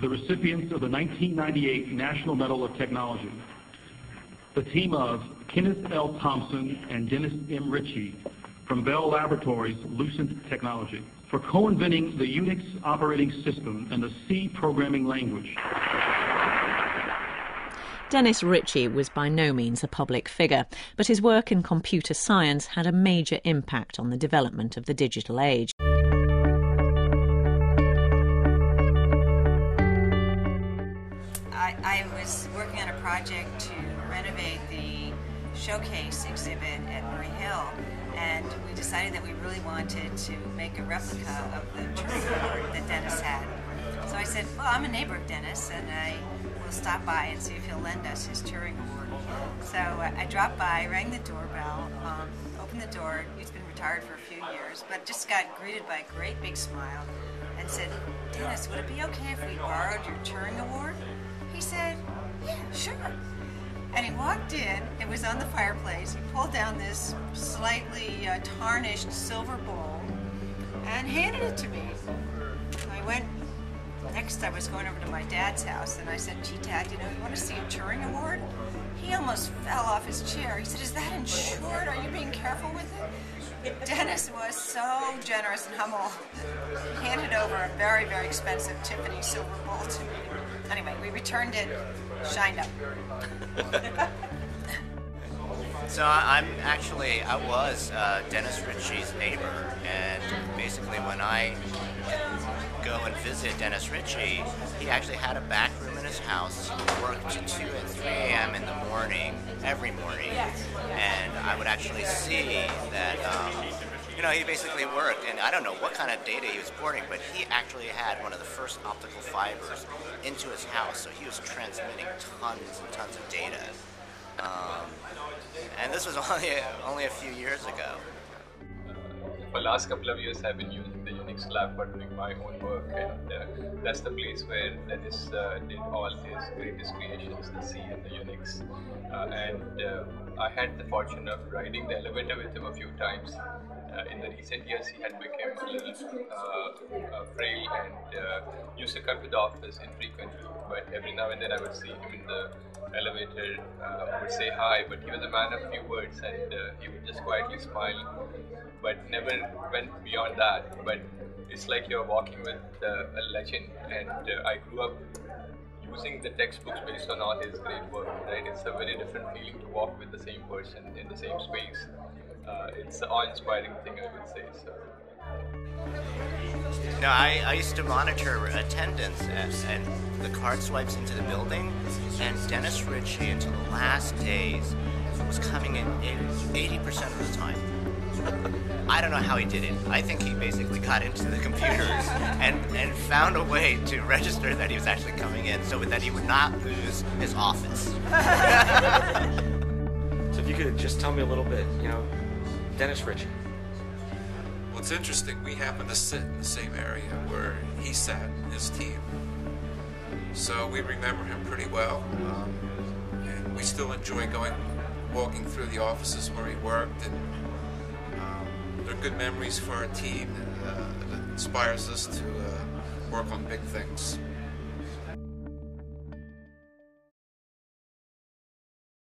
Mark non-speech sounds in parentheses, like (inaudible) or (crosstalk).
the recipients of the 1998 National Medal of Technology. The team of Kenneth L. Thompson and Dennis M. Ritchie from Bell Laboratories Lucent Technology for co-inventing the Unix operating system and the C programming language. Dennis Ritchie was by no means a public figure, but his work in computer science had a major impact on the development of the digital age. Project to renovate the showcase exhibit at Murray Hill, and we decided that we really wanted to make a replica of the board that Dennis had. So I said, well, I'm a neighbor of Dennis, and I will stop by and see if he'll lend us his Turing award. So I dropped by, rang the doorbell, um, opened the door. He's been retired for a few years, but just got greeted by a great big smile and said, Dennis, would it be okay if we borrowed your Turing award? He said, yeah, sure. And he walked in, it was on the fireplace. He pulled down this slightly uh, tarnished silver bowl and handed it to me. I went, next I was going over to my dad's house and I said, gee, Dad, you know, you want to see a Turing Award? He almost fell off his chair. He said, is that insured? Are you being careful with it? Dennis was so generous and humble. He handed over a very, very expensive Tiffany silver bowl to me. Anyway, we returned it, shined up. (laughs) So I'm actually, I was uh, Dennis Ritchie's neighbor, and basically when I go and visit Dennis Ritchie, he actually had a back room in his house. He worked to 2 and 3 a.m. in the morning, every morning, and I would actually see that, um, you know, he basically worked, and I don't know what kind of data he was porting, but he actually had one of the first optical fibers into his house, so he was transmitting tons and tons of data. Um, and this was (laughs) only only a few years ago. Last couple of years I've been using the Unix lab for doing my own work and uh, that's the place where Dennis uh, did all his greatest creations, the C and the Unix. Uh, and uh, I had the fortune of riding the elevator with him a few times. Uh, in the recent years he had become a little frail and used to come to the office infrequently but every now and then I would see him in the elevator, would say hi but he was a man of few words and he would just quietly smile but never went beyond that. But it's like you're walking with uh, a legend, and uh, I grew up using the textbooks based on all his great work. Right, it's a very different feeling to walk with the same person in the same space. Uh, it's an awe-inspiring thing, I would say. So. No, I, I used to monitor attendance and, and the card swipes into the building, and Dennis Ritchie, until the last days, was coming in 80% of the time. I don't know how he did it. I think he basically got into the computers and, and found a way to register that he was actually coming in so that he would not lose his office. (laughs) So if you could just tell me a little bit, you know, Dennis Ritchie. Well, it's interesting. We happen to sit in the same area where he sat, his team. So we remember him pretty well. Um, and we still enjoy going, walking through the offices where he worked. And they're good memories for our team uh, that inspires us to uh, work on big things.